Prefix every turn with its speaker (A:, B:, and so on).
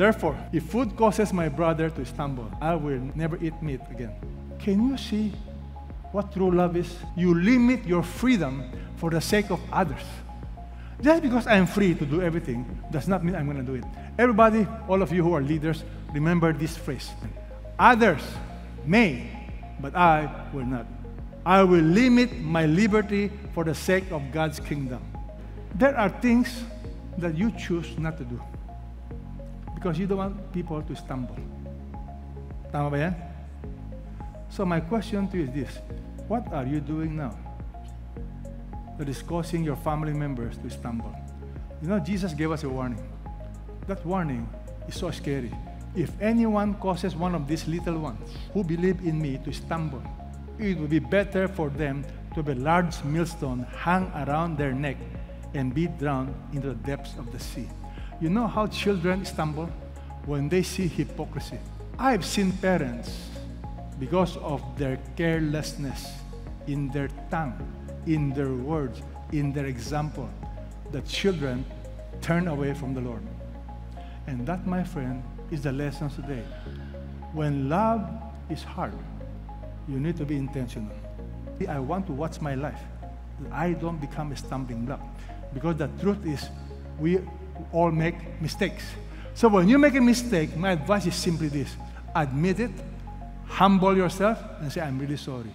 A: Therefore, if food causes my brother to stumble, I will never eat meat again. Can you see what true love is? You limit your freedom for the sake of others. Just because I'm free to do everything does not mean I'm going to do it. Everybody, all of you who are leaders, remember this phrase Others may, but I will not. I will limit my liberty for the sake of God's kingdom. There are things that you choose not to do because you don't want people to stumble. Tama? So my question to you is this. What are you doing now that is causing your family members to stumble? You know, Jesus gave us a warning. That warning is so scary. If anyone causes one of these little ones who believe in me to stumble, it would be better for them to have a large millstone hung around their neck and be drowned into the depths of the sea. You know how children stumble when they see hypocrisy. I've seen parents, because of their carelessness in their tongue, in their words, in their example, the children turn away from the Lord. And that, my friend, is the lesson today. When love is hard, you need to be intentional. I want to watch my life. I don't become a stumbling block. Because the truth is, we all make mistakes. So when you make a mistake, my advice is simply this admit it, humble yourself, and say, I'm really sorry.